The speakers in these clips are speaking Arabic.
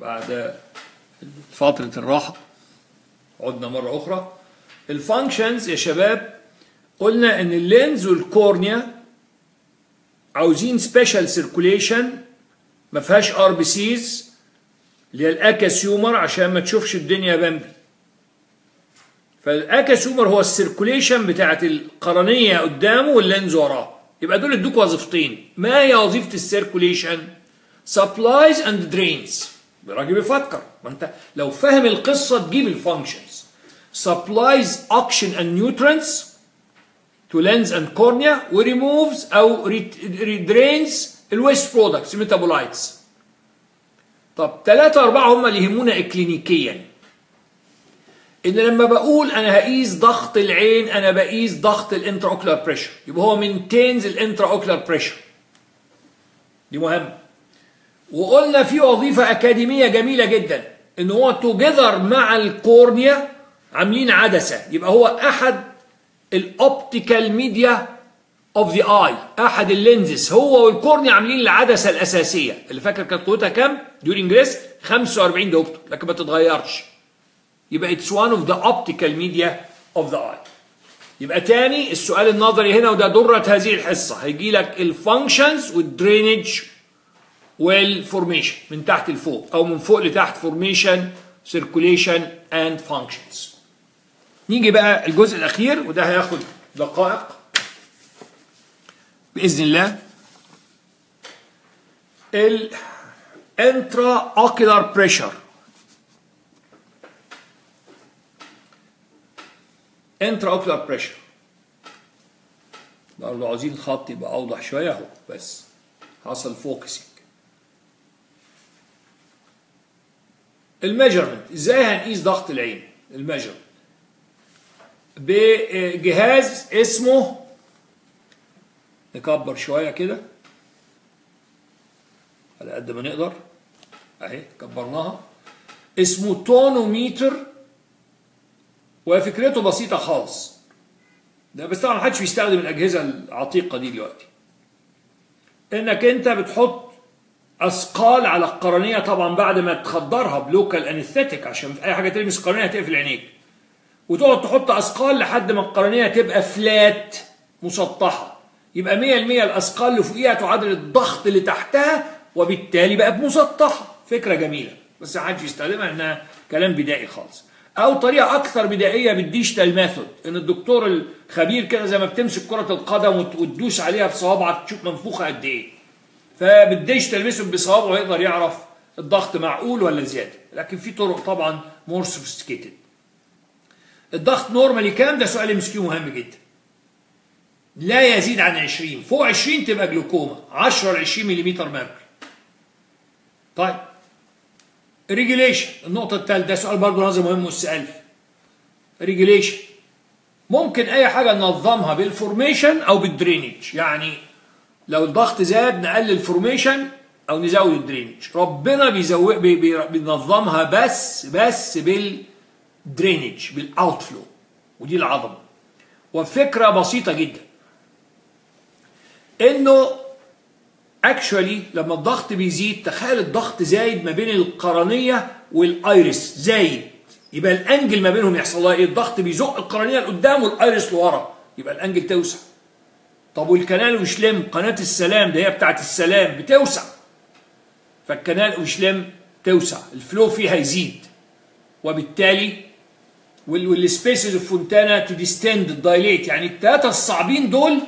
بعد فترة الراحة. عدنا مرة أخرى. ال functions يا شباب قلنا إن ال lens وال cornea عاوزين special circulation ما فيهاش RBCs اللي هي ال aqueous humor عشان ما تشوفش الدنيا بامبي. فال aqueous humor هو ال circulation بتاعت القرنية قدامه وال lens وراه. يبقى دول ادوك وظيفتين. ما هي وظيفة ال circulation supplies and drains الراجل بيفكر ما انت لو فاهم القصة تجيب ال functions supplies oxygen and nutrients to lens and cornea. وريموفز أو redrains الويست برودكتس الميتابولايتس طب ثلاثة أربعة هم اللي يهمونا إكلينيكيا إن لما بقول أنا هقيس ضغط العين أنا بقيس ضغط ال intraocular pressure يبقى هو maintains ال intraocular pressure دي مهمة. وقلنا في وظيفة أكاديمية جميلة جدا إن هو together مع ال cornea عاملين عدسة. يبقى هو أحد ال optical media of the eye أحد ال lenses. هو وال cornea عاملين العدسة الأساسية. اللي فاكر كانت قوتها كام؟ During rest 45 diopter لكن ما تتغيرش. يبقى it's one of the optical media of the eye يبقى تاني السؤال النظري هنا وده درة هذه الحصة. هيجي لك ال functions وال drainage وال formation من تحت لفوق أو من فوق لتحت formation circulation and functions نيجي بقى الجزء الاخير وده هياخد دقائق باذن الله ال intraocular pressure intraocular pressure برضه عاوزين الخط يبقى اوضح شوية اهو بس حصل focusing ال measurement. إزاي هنقيس ضغط العين. ال measurement بجهاز اسمه نكبر شوية كده. على قد ما نقدر. أهي كبرناها. اسمه tonometer. وفكرته بسيطة خالص. ده بس طبعا محدش بيستخدم الأجهزة العتيقة دي دلوقتي. إنك أنت بتحط أثقال على القرنيه طبعا بعد ما تخدرها ب local anesthetic عشان في أي حاجة تلمس القرنيه هتقفل عينيك. وتقعد تحط أثقال لحد ما القرنية تبقى flat مسطحة. يبقى 100% الأثقال اللي فوقيها تعادل الضغط اللي تحتها وبالتالي بقت مسطحة. فكرة جميلة. بس حدش يستخدمها إنها كلام بدائي خالص. أو طريقة أكثر بدائية بال digital method إن الدكتور الخبير كده زي ما بتمسك كرة القدم وتدوس عليها بصوابعك تشوف منفوخة قد إيه. فبال digital method بصوابعه يقدر يعرف الضغط معقول ولا زيادة. لكن في طرق طبعا more sophisticated الضغط normally كام ده سؤال ام مهم جدا. لا يزيد عن 20 فوق 20 تبقى جلوكوما. 10 ل 20 ملم ميركوري. طيب. Regulation النقطة الثالثة ده سؤال برضه نظري مهم والسؤال regulation ممكن أي حاجة ننظمها بال formation أو بال drainage يعني لو الضغط زاد نقلل ال formation أو نزود ال drainage ربنا بيزود بي بي بينظمها بس بس بال drainage بال outflow ودي العظمة. وفكرة بسيطة جدا. إنه actually لما الضغط بيزيد تخيل الضغط زايد ما بين القرنية وال iris. زايد. يبقى ال angle ما بينهم يحصل. لها إيه الضغط بيزق القرنية لقدام وال iris لورا. يبقى ال angle توسع. طب وال canal of Schlemm قناة شليم ده هي بتاعت شليم بتوسع. فال canal of Schlemm توسع ال flow فيها يزيد. وبالتالي وال spaces of Fontana too distend dilate يعني الثلاثه الصعبين دول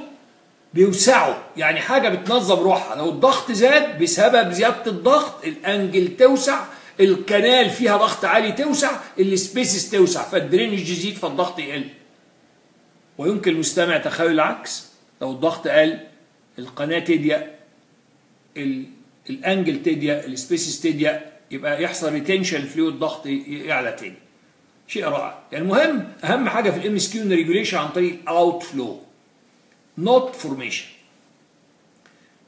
بيوسعوا. يعني حاجة بتنظم روحها. لو الضغط زاد بسبب زيادة الضغط ال angle توسع ال canal فيها ضغط عالي توسع ال spaces توسع فال drainage يزيد فالضغط يقل. ويمكن المستمع تخيل العكس. لو الضغط قل القناة تضيق ال angle تضيق ال spaces تضيق يبقى يحصل retention fluid الضغط يعلى تاني. شيء رائع. يعني المهم أهم حاجة في ال MCQ regulation عن طريق outflow not formation.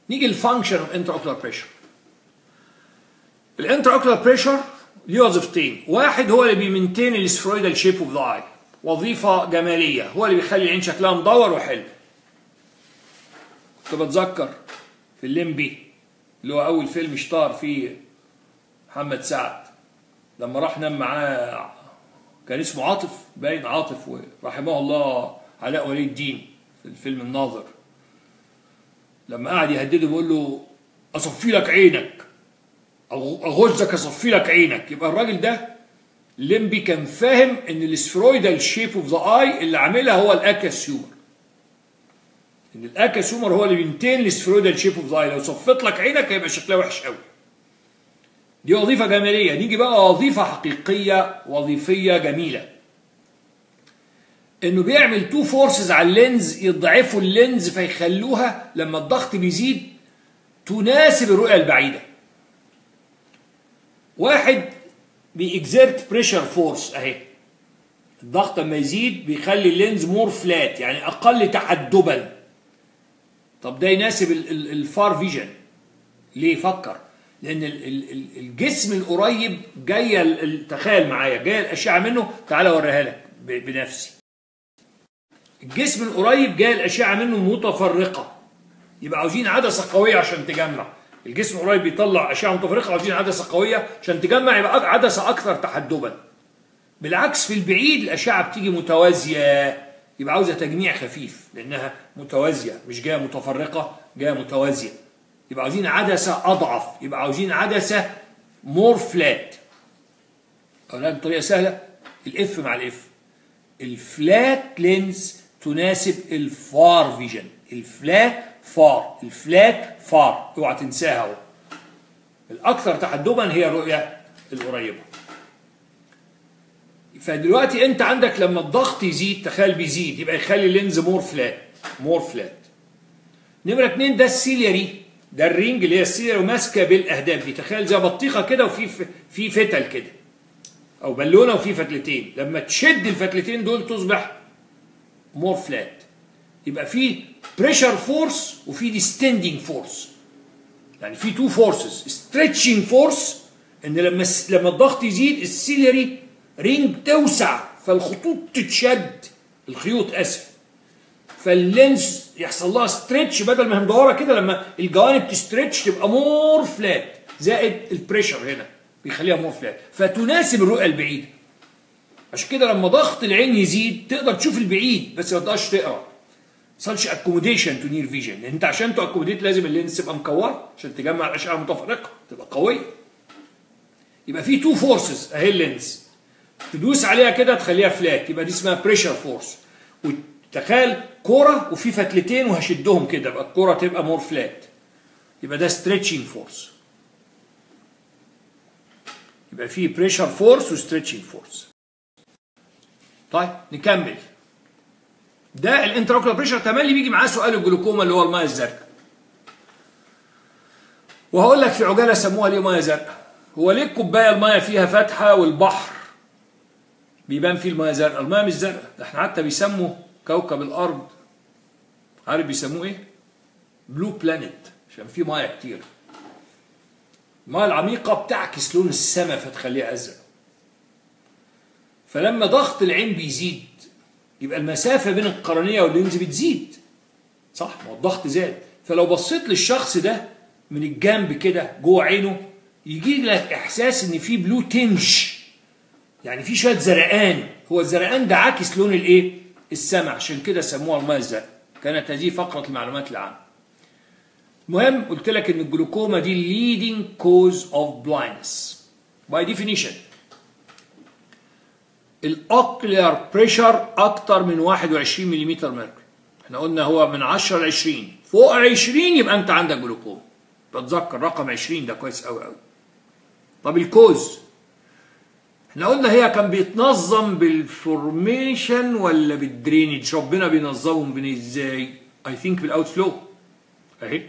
نيجي ال function of intraocular pressure ال intraocular pressure ليه وظيفتين. واحد هو اللي بي maintain ال spheroidal shape of the eye وظيفة جمالية. هو اللي بيخلي العين شكلها مدور وحلو. كنت بتذكر في الليمبي اللي هو أول فيلم اشتهر فيه محمد سعد. لما راح نام معاه كان اسمه عاطف باين عاطف ورحمه الله علاء ولي الدين في الفيلم الناظر. لما قعد يهدده بيقول له أصفي لك عينك أغزك أصفي لك عينك. يبقى الراجل ده ليمبي كان فاهم إن ال spheroidal shape of the eye اللي عاملها هو ال aqueous humor إن ال aqueous humor هو اللي بي maintain ال spheroidal shape of لو صفت لك عينك هيبقى شكلها وحش قوي. دي وظيفة جمالية. نيجي بقى وظيفة حقيقية وظيفية جميلة. إنه بيعمل two forces على ال lens يضعفوا ال lens فيخلوها لما الضغط بيزيد تناسب الرؤية البعيدة. واحد بي exert pressure force أهي. الضغط لما يزيد بيخلي ال lens more flat يعني أقل تحدبا طب ده يناسب ال far vision. ليه فكر لأن الجسم القريب جاية تخيل معايا جاية الأشعة منه تعالى أوريها لك بنفسي. الجسم القريب جاية الأشعة منه متفرقة. يبقى عاوزين عدسة قوية عشان تجمع. الجسم القريب بيطلع أشعة متفرقة عاوزين عدسة قوية عشان تجمع يبقى عدسة أكثر تحدبا. بالعكس في البعيد الأشعة بتيجي متوازية. يبقى عاوزة تجميع خفيف لأنها متوازية مش جاية متفرقة جاية متوازية. يبقى عاوزين عدسة أضعف يبقى عاوزين عدسة more flat اقولها بطريقه سهلة. الاف مع الاف الفلات لينز تناسب الفار فيجن الفلات فار الفلات فار اوعى تنساها اهو. الأكثر تحدبا هي الرؤية القريبة. فدلوقتي انت عندك لما الضغط يزيد تخيل بيزيد يبقى يخلي ال lens more flat more flat. نمرة اتنين ده ال ciliary ده ال ring اللي هي ال ciliary وماسكة بالأهداف دي. تخيل زي بطيخة كده وفي في فتل كده أو بالونة وفي فتلتين. لما تشد الفتلتين دول تصبح more flat. يبقى في pressure force وفي distending force يعني في two forces stretching force إن لما لما الضغط يزيد ال ciliary ring توسع فالخطوط تتشد. الخيوط آسف. فال lens يحصل لها stretch بدل ما هي مدورة كده لما الجوانب ت stretch تبقى more flat زائد ال pressure هنا بيخليها more flat فتناسب الرؤية البعيدة. عشان كده لما ضغط العين يزيد تقدر تشوف البعيد بس ما تقدرش تقرا. صارش accommodation to near vision لأن انت عشان ت accommodate لازم ال lens تبقى مكوره عشان تجمع الاشعه المتفرقه تبقى قوية. يبقى في two forces أهي ال lens تدوس عليها كده تخليها flat يبقى دي اسمها pressure force وتخيل كورة وفي فتلتين وهشدهم كده يبقى الكورة تبقى more flat يبقى ده stretching force يبقى في pressure force و stretching force طيب نكمل. ده ال intraocular pressure تملي بيجي معاه سؤال الجلوكوما اللي هو الميه الزرقاء وهقول لك في عجالة سموها ليه ميه زرقاء. هو ليه الكوباية الميه فيها فتحه والبحر بيبان فيه الميه زرقاء. الميه مش زرقاء ده إحنا حتى بيسموا كوكب الأرض. عارف بيسموه إيه؟ blue planet عشان فيه ميه كتير. الميه العميقة بتعكس لون السماء فتخليها أزرق. فلما ضغط العين بيزيد يبقى المسافة بين القرنية وال lens بتزيد. صح؟ ما الضغط زاد. فلو بصيت للشخص ده من الجنب كده جوه عينه يجي لك إحساس إن في blue tinge يعني في شوية زرقان. هو الزرقان ده عاكس لون الإيه؟ السما. عشان كده سموها الميه الزرقاء كانت هذه فقرة المعلومات العامة. المهم قلت لك إن الجلوكوما دي leading cause of blindness. By definition. ال ocular pressure أكتر من 21 ملم mercury إحنا قلنا هو من 10 ل 20 فوق 20 يبقى أنت عندك جلوكوما. بتذكر رقم 20 ده كويس قوي قوي طب ال cause إحنا قلنا هي كان بيتنظم بال formation ولا بال drainage ربنا بينظمهم بين إزاي؟ I think بال outflow اهي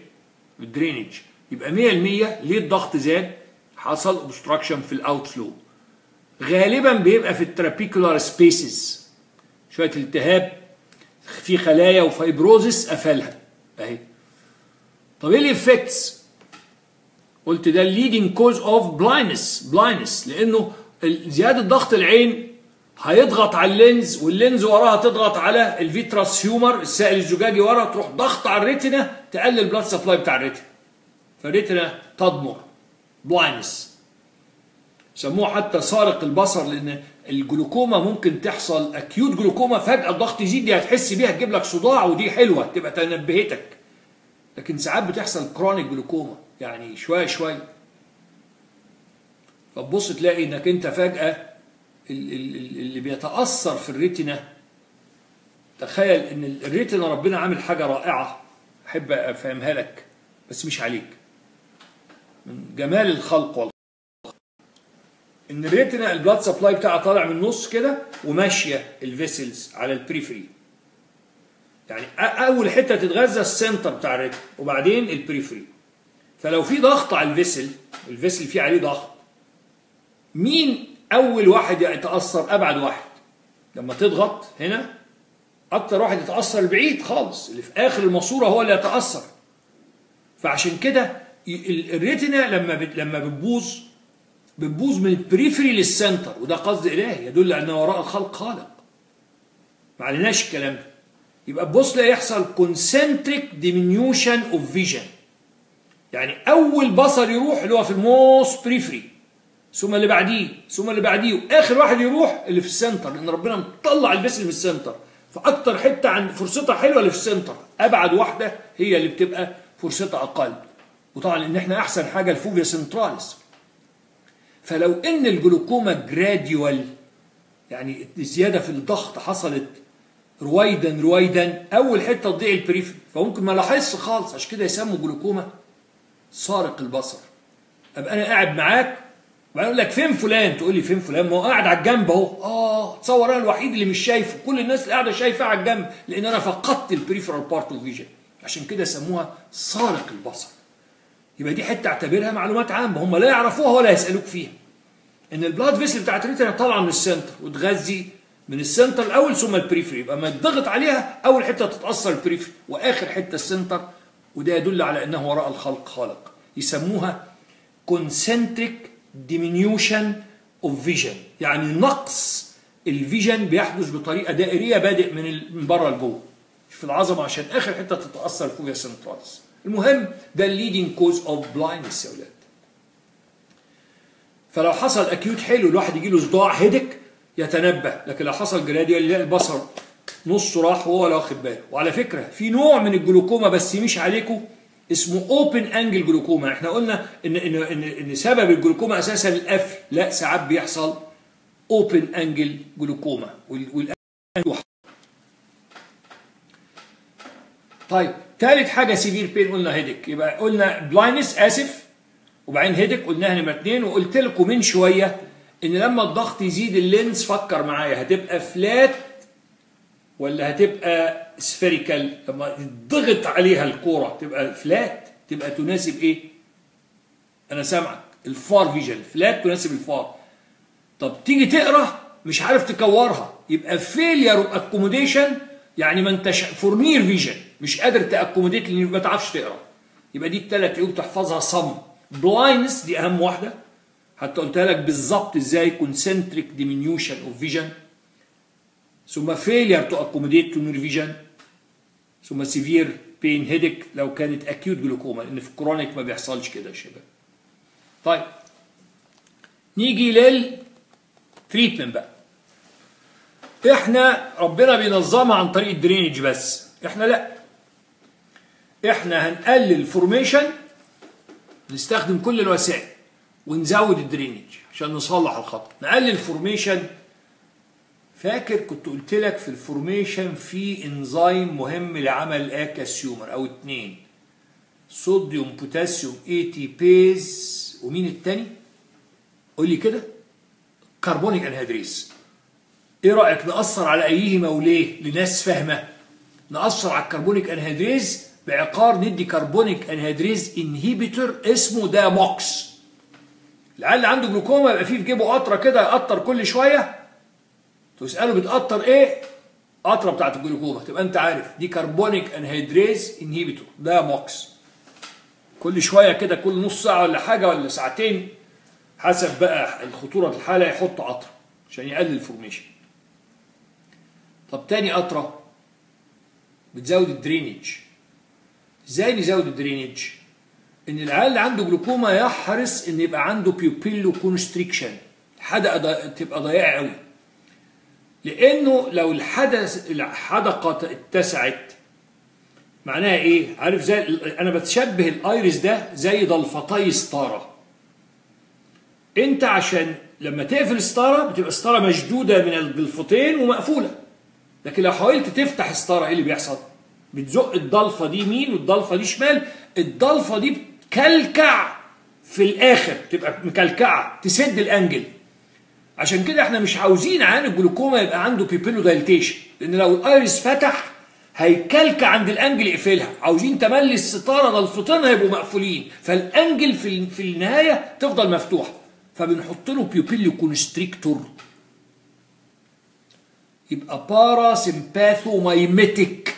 بال drainage يبقى 100% ليه الضغط زاد؟ حصل obstruction في ال outflow غالبا بيبقى في ال trabecular spaces شوية التهاب في خلايا و fibrosis قفلها. اهي. طب إيه ال effects قلت ده ال leading cause of blindness blindness لأنه زيادة ضغط العين هيضغط على ال lens وال lens وراها تضغط على ال vitreous humor السائل الزجاجي ورا تروح ضغط على الريتنا تقلل البلاد سبلاي بتاع الريتنا فالريتنا تضمر. blindness سموه حتى سارق البصر لأن الجلوكوما ممكن تحصل acute glaucoma فجأة الضغط يزيد دي هتحس بيها تجيب لك صداع ودي حلوة تبقى تنبهتك. لكن ساعات بتحصل chronic glaucoma يعني شوية شوية فتبص تلاقي إنك أنت فجأة اللي بيتأثر في ال retina. تخيل إن ال retina ربنا عامل حاجة رائعة. أحب أفهمها لك بس مش عليك. من جمال الخلق والله. إن ال retina ال blood supply بتاعها طالع من النص كده وماشية ال vessels على ال periphery يعني أول حتة تتغذى ال center بتاع ال retina وبعدين ال periphery فلو في ضغط على ال vessel ال vessel فيه عليه ضغط. مين أول واحد يتأثر؟ أبعد واحد. لما تضغط هنا أكتر واحد يتأثر البعيد خالص اللي في آخر الماسورة هو اللي يتأثر. فعشان كده ال retina لما لما بتبوظ بتبوظ من ال periphery لل center وده قصد إلهي يدل إن وراء الخلق خالق. ما عليناش الكلام ده. يبقى تبص لا يحصل concentric diminution of vision يعني أول بصر يروح اللي هو في ال most periphery ثم اللي بعديه ثم اللي بعديه. واخر واحد يروح اللي في ال center لأن ربنا مطلع ال vessels في ال center. فأكتر حتة عن فرصتها حلوة اللي في ال center. أبعد واحدة هي اللي بتبقى فرصتها أقل. وطبعا إن إحنا أحسن حاجة ال fovea centralis. فلو إن الجلوكوما gradual يعني زياده في الضغط حصلت رويدا رويدا أول حتة تضيع ال periphery فممكن ما لاحظش خالص عشان كده يسموا جلوكوما سارق البصر. أبقى أنا قاعد معاك وبقول لك فين فلان؟ تقول لي فين فلان؟ ما هو قاعد على الجنب اهو. آه تصور أنا الوحيد اللي مش شايفه. كل الناس اللي قاعدة شايفه على الجنب لأن أنا فقدت ال peripheral part of vision عشان كده سموها سارق البصر. يبقى دي حتة اعتبرها معلومات عامة. هم لا يعرفوها ولا يسألوك فيها. إن ال blood vessel بتاعت ال retina طالعة من ال center وتغذي من ال center الأول ثم ال periphery يبقى ما تضغط عليها أول حتة تتأثر ال periphery وآخر حتة ال center وده يدل على إنه وراء الخلق خالق. يسموها concentric diminution of vision. يعني نقص ال vision بيحدث بطريقة دائرية بادئ من من بره لجوه. في العظمة عشان آخر حتة تتأثر fovea centralis. المهم ده ال leading cause of blindness يا أولاد. فلو حصل acute حلو الواحد يجي له صداع headache يتنبه. لكن لو حصل gradual يلاقي البصر نصه راح وهو لا واخد باله. وعلى فكرة في نوع من الجلوكوما بس مش عليكم اسمه open angle جلوكوما إحنا قلنا ان ان ان, إن سبب الجلوكوما أساسا القفل لا ساعات بيحصل open angle جلوكوما وال angle طيب ثالث حاجة severe pain قلنا headache يبقى قلنا blindness آسف وبعدين headache قلناها نمرة اثنين وقلت لكم من شوية إن لما الضغط يزيد ال lens فكر معايا هتبقى flat ولا هتبقى spherical لما ضغط عليها الكورة تبقى flat تبقى تناسب إيه؟ أنا سامعك ال far vision flat تناسب ال far طب تيجي تقرأ مش عارف تكورها يبقى failure accommodation يعني ما انتش for near vision مش قادر ت accommodate لأن ما تعرفش تقرأ. يبقى دي الثلاث عيوب تحفظها صم blindness دي أهم واحدة. حتى قلتها لك بالظبط إزاي concentric diminution of vision ثم failure to accommodate to vision ثم severe pain headache لو كانت acute جلوكوما لأن في ال chronic ما بيحصلش كده يا شباب. طيب نيجي لل treatment بقى. إحنا ربنا بينظمها عن طريق ال drainage بس، إحنا لأ. إحنا هنقلل ال formation نستخدم كل الوسائل ونزود ال drainage عشان نصلح الخطأ. نقلل ال formation فاكر كنت قلت لك في ال formation في انزيم مهم لعمل aqueous humor أو اتنين. sodium potassium ATPase ومين التاني؟ قول لي كده. carbonic anhydrase إيه رأيك نأثر على أيهما وليه؟ لناس فاهمة. نأثر على ال carbonic anhydrase بعقار ندي carbonic anhydrase inhibitor اسمه Diamox العيان اللي عنده جلوكوما يبقى فيه في جيبه قطرة كده يقطر كل شوية. تسأله بتقطر إيه؟ قطرة بتاعت الجلوكوما. تبقى أنت عارف دي carbonic anhydrase inhibitor Diamox كل شوية كده كل نص ساعة ولا حاجة ولا ساعتين حسب بقى الخطورة الحالة يحط قطرة عشان يقلل ال formation طب تاني قطرة بتزود ال drainage إزاي نزود ال drainage إن العيان اللي عنده جلوكوما يحرص إن يبقى عنده pupillo constriction حدقه تبقى ضيقة قوي. لأنه لو الحدث الحدقة اتسعت معناها إيه؟ عارف زي أنا بتشبه ال iris ده زي ضلفتي ستاره أنت عشان لما تقفل ستاره بتبقى ستاره مشدودة من الضلفتين ومقفولة. لكن لو حاولت تفتح ستاره إيه اللي بيحصل؟ بتزق الضلفه دي يمين والضلفه دي شمال. الضلفه دي بتكلكع في الآخر تبقى مكلكعة تسد ال angle. عشان كده إحنا مش عاوزين عيان الجلوكوما يبقى عنده pupillo dilatation لأن لو ال iris فتح هيكلكع عند ال angle يقفلها. عاوزين تملي الستارة ضلفتين هيبقوا مقفولين. فال angle في في النهاية تفضل مفتوحة. فبنحط له pupillo constrictor يبقى parasympathomimetic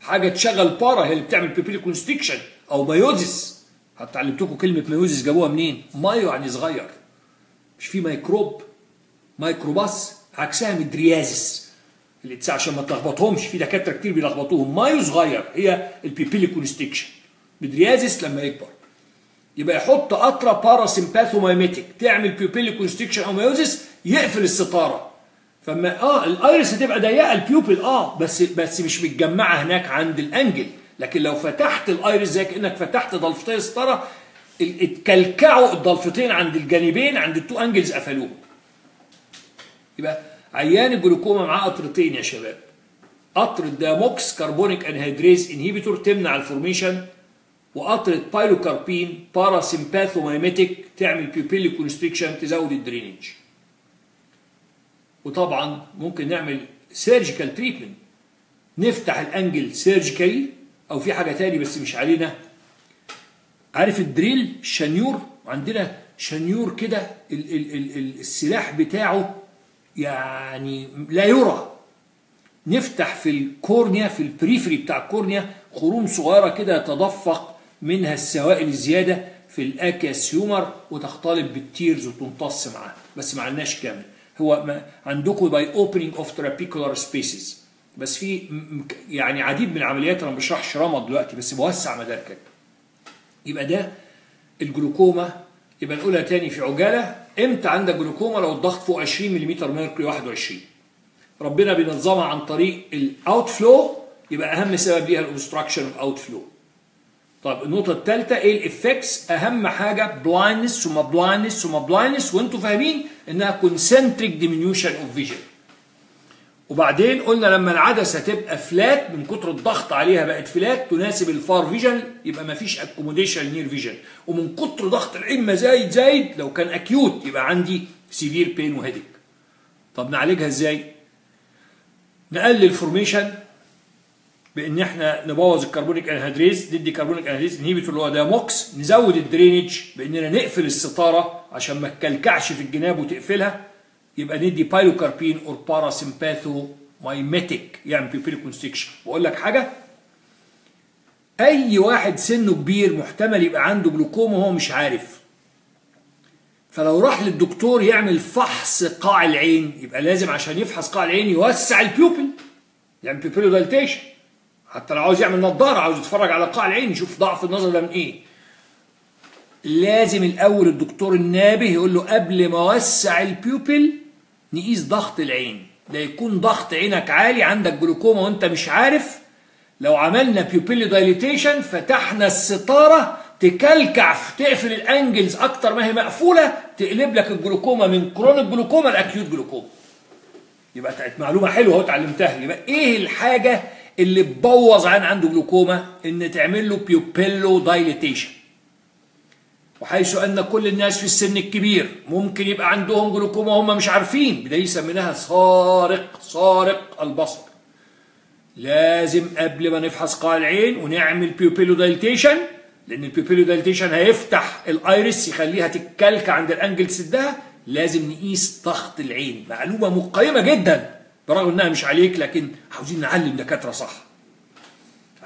حاجة تشغل para هي اللي بتعمل pupillo constriction أو miosis حتى علمتكم كلمة miosis جابوها منين؟ mio يعني صغير. مش في ميكروب مايكروباس عكسها mydriasis اللي تسع عشان ما تلخبطهمش. في دكاترة كتير بيلخبطوهم. mio صغير هي ال pupillary constriction mydriasis لما يكبر يبقى يحط قطره parasympathomimetic تعمل pupillary constriction أو miosis يقفل الستارة. فما آه ال iris هتبقى ضيقة ال pupil آه بس بس مش متجمعة هناك عند ال angle لكن لو فتحت ال iris زي كأنك فتحت ضلفتي الستارة ال- اتكلكعوا الضلفتين عند الجانبين عند ال two angles قفلوهم. يبقى عيان الجلوكوما معاه قطرتين يا شباب. قطرة Diamox carbonic anhydrase inhibitor تمنع ال formation وقطرة pilocarpine parasympathomimetic تعمل pupillary constriction تزود ال drainage. وطبعا ممكن نعمل surgical treatment نفتح ال angle surgically أو في حاجة تاني بس مش علينا. عارف ال drill؟ شنيور. عندنا شنيور كده ال- ال- ال- ال- السلاح بتاعه يعني لا يرى. نفتح في ال cornea في ال periphery بتاع ال cornea خروم صغيرة كده يتدفق منها السوائل الزيادة في ال aqueous humor وتختلط بال tears وتمتص معاها بس ما عندناش كامل. هو عندكم by opening of trabecular spaces بس في يعني عديد من العمليات أنا ما بشرحش رمد دلوقتي بس بوسع مداركك. يبقى ده الجلوكوما يبقى نقولها تاني في عجالة إمتى عندك جلوكوما لو الضغط فوق 20 ملم mercury 21 ربنا بينظمها عن طريق ال outflow يبقى أهم سبب ليها ال obstruction ال outflow طيب النقطة الثالثة إيه ال effects؟ أهم حاجة blindness ثم blindness ثم blindness وأنتم فاهمين إنها concentric diminution of vision. وبعدين قلنا لما العدسة تبقى flat من كتر الضغط عليها بقت flat تناسب ال far vision يبقى ما فيش accommodation near vision ومن كتر ضغط العين ما زايد زايد لو كان acute يبقى عندي severe pain و headache. طب نعالجها إزاي؟ نقلل formation بان إحنا نبوظ ال carbonic anhydrase ندي carbonic anhydrase inhibitor اللي هو Diamox نزود ال drainage باننا نقفل الستارة عشان ما تكلكعش في الجناب وتقفلها يبقى ندي pilocarpine or parasympathomimetic يعني pupillary constriction وأقول لك حاجة أي واحد سنه كبير محتمل يبقى عنده جلوكوما وهو مش عارف. فلو راح للدكتور يعمل فحص قاع العين يبقى لازم عشان يفحص قاع العين يوسع ال pupil يعني pupillo dilatation حتى لو عاوز يعمل نظارة عاوز يتفرج على قاع العين يشوف ضعف النظر ده من إيه. لازم الأول الدكتور النابه يقول له قبل ما أوسع ال pupil نقيس ضغط العين. ده يكون ضغط عينك عالي عندك جلوكوما وانت مش عارف. لو عملنا pupil dilatation فتحنا الستارة تكلكع تقفل ال angles أكتر ما هي مقفولة تقلب لك الجلوكوما من chronic glaucoma ل acute glaucoma. يبقى بتاعت معلومة حلوة أهو اتعلمتها. يبقى إيه الحاجة اللي تبوظ عن عنده جلوكوما؟ إن تعمل له pupillo dilatation وحيث أن كل الناس في السن الكبير ممكن يبقى عندهم جلوكوما وهم مش عارفين بدايه سميناها سارق سارق البصر. لازم قبل ما نفحص قاع العين ونعمل pupillo dilatation لأن ال pupillo dilatation هيفتح ال iris يخليها تتكلكع عند ال angle سدها لازم نقيس ضغط العين. معلومة مقيمة جدا برغم إنها مش عليك لكن عاوزين نعلم دكاترة صح.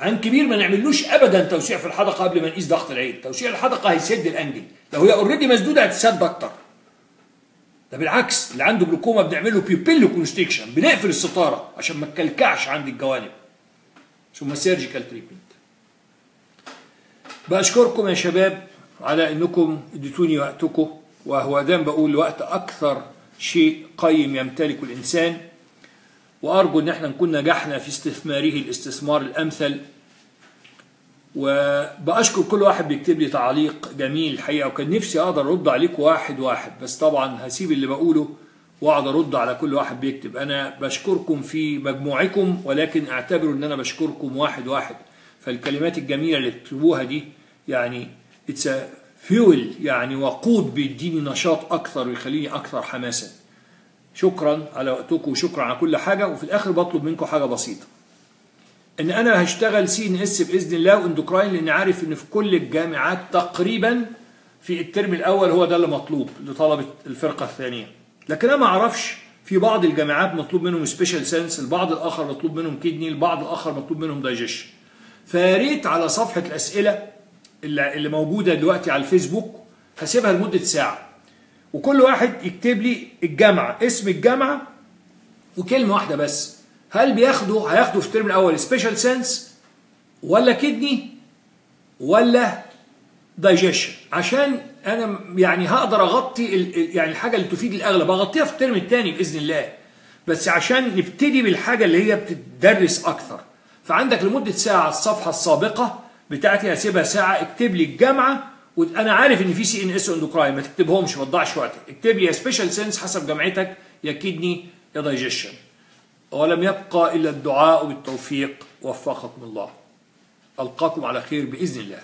عيان كبير ما نعملوش ابدا توسيع في الحدقة قبل ما نقيس ضغط العين توسيع الحدقة هيسد ال angle. لو هي already مسدوده هتسد أكتر ده بالعكس اللي عنده جلوكوما بنعمل له pupillo constriction بنقفل الستارة عشان ما تكلكعش عند الجوانب. ثم surgical treatment بشكركم يا شباب على إنكم إديتوني وقتكم وهو زي ما بقول وقت أكثر شيء قيم يمتلكه الإنسان. وأرجو إن إحنا نكون نجحنا في استثماره الاستثمار الأمثل. وبأشكر كل واحد بيكتب لي تعليق جميل الحقيقة وكان نفسي أقدر أرد عليكم واحد واحد بس طبعا هسيب اللي بقوله وأقعد أرد على كل واحد بيكتب. أنا بشكركم في مجموعكم ولكن أعتبروا إن أنا بشكركم واحد واحد. فالكلمات الجميلة اللي بتكتبوها دي يعني it's fuel يعني وقود بيديني نشاط أكثر ويخليني أكثر حماسا. شكرا على وقتكم وشكرا على كل حاجة وفي الآخر بطلب منكم حاجة بسيطة. إن أنا هشتغل CNS بإذن الله و endocrine لأن عارف إن في كل الجامعات تقريبا في الترم الأول هو ده اللي مطلوب لطلبة الفرقة الثانية. لكن أنا ما أعرفش في بعض الجامعات مطلوب منهم special sense البعض الآخر مطلوب منهم kidney البعض الآخر مطلوب منهم دايجيشن فيا ريت على صفحة الأسئلة اللي اللي موجودة دلوقتي على الفيسبوك هسيبها لمدة ساعة. وكل واحد يكتب لي الجامعة اسم الجامعة وكلمة واحدة بس. هل بياخدوا هياخدوا في الترم الأول special sense ولا kidney ولا دايجيشن عشان أنا يعني هقدر أغطي يعني الحاجة اللي تفيد الأغلب. أغطيها في الترم الثاني بإذن الله. بس عشان نبتدي بالحاجة اللي هي بتدرس أكثر. فعندك لمدة ساعة الصفحة السابقة بتاعتي هسيبها ساعة اكتب لي الجامعة وأنا عارف إن في CNS endocrine ما تكتبهمش ما تضيعش وقتك. اكتب لي يا special sense حسب جامعتك يا kidney يا دايجيشن ولم يبقى إلا الدعاء بالتوفيق. وفقكم الله. ألقاكم على خير بإذن الله.